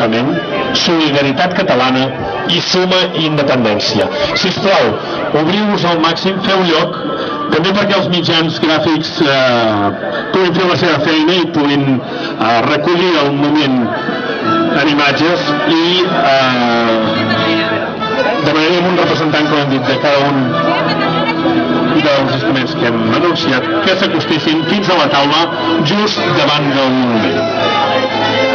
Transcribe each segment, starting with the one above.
desenvolupament, solidaritat catalana i suma independència. Si us plau, obriu-vos al màxim, feu lloc, també perquè els mitjans gràfics eh, puguin fer la seva feina i puguin eh, recollir el moment en imatges i eh, demanaríem un representant, com hem dit, de cada un dels instruments que hem anunciat que s'acostissin fins a la taula just davant del monument.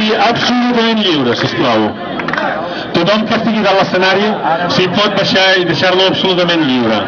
Deixi absolutament lliure, sisplau. tothom que estigui de l'escenari s'hi pot baixar i deixar-lo absolutament lliure.